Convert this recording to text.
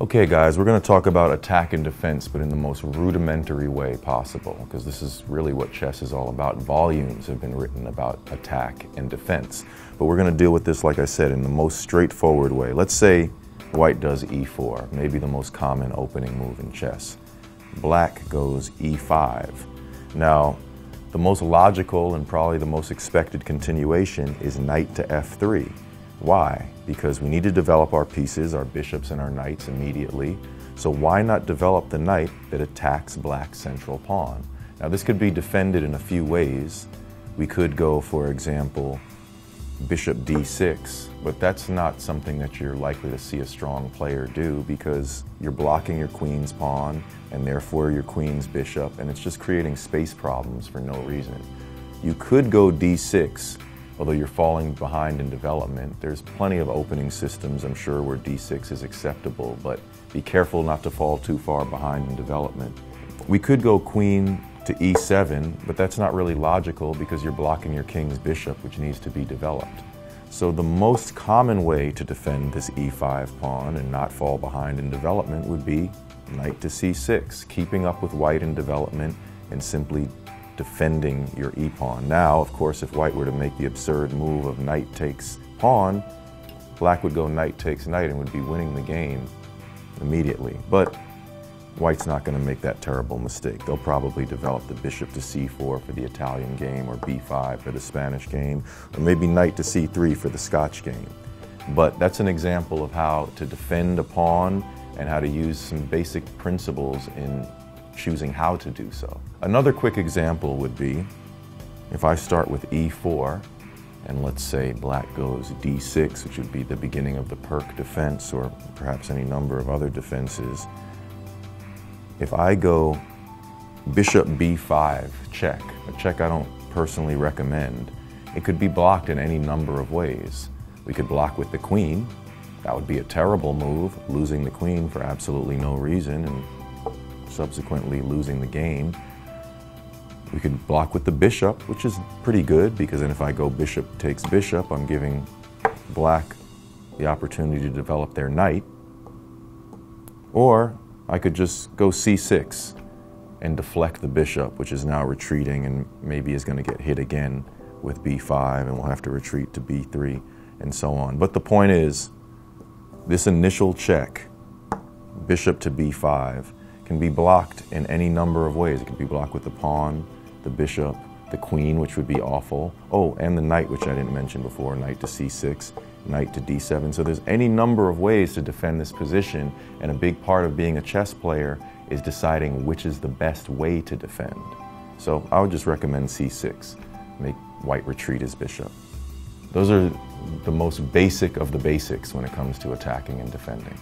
Okay guys, we're going to talk about attack and defense, but in the most rudimentary way possible, because this is really what chess is all about. Volumes have been written about attack and defense. But we're going to deal with this, like I said, in the most straightforward way. Let's say white does e4, maybe the most common opening move in chess. Black goes e5. Now, the most logical and probably the most expected continuation is knight to f3. Why? Because we need to develop our pieces, our bishops and our knights immediately. So why not develop the knight that attacks black's central pawn? Now this could be defended in a few ways. We could go, for example, bishop d6, but that's not something that you're likely to see a strong player do because you're blocking your queen's pawn and therefore your queen's bishop, and it's just creating space problems for no reason. You could go d6, although you're falling behind in development. There's plenty of opening systems, I'm sure, where D6 is acceptable, but be careful not to fall too far behind in development. We could go queen to E7, but that's not really logical because you're blocking your king's bishop, which needs to be developed. So the most common way to defend this E5 pawn and not fall behind in development would be knight to C6, keeping up with white in development and simply defending your e-pawn. Now, of course, if white were to make the absurd move of knight takes pawn, black would go knight takes knight and would be winning the game immediately. But white's not going to make that terrible mistake. They'll probably develop the bishop to c4 for the Italian game or b5 for the Spanish game, or maybe knight to c3 for the Scotch game. But that's an example of how to defend a pawn and how to use some basic principles in choosing how to do so. Another quick example would be if I start with e4 and let's say black goes d6, which would be the beginning of the Pirc defense or perhaps any number of other defenses. If I go bishop b5 check, a check I don't personally recommend, it could be blocked in any number of ways. We could block with the queen. That would be a terrible move, losing the queen for absolutely no reason and subsequently losing the game. We could block with the bishop, which is pretty good because then if I go bishop takes bishop, I'm giving black the opportunity to develop their knight. Or I could just go c6 and deflect the bishop, which is now retreating and maybe is going to get hit again with b5 and we'll have to retreat to b3 and so on. But the point is, this initial check, bishop to b5, can be blocked in any number of ways. It can be blocked with the pawn, the bishop, the queen, which would be awful. Oh, and the knight, which I didn't mention before, knight to c6, knight to d7. So there's any number of ways to defend this position, and a big part of being a chess player is deciding which is the best way to defend. So I would just recommend c6, make white retreat his bishop. Those are the most basic of the basics when it comes to attacking and defending.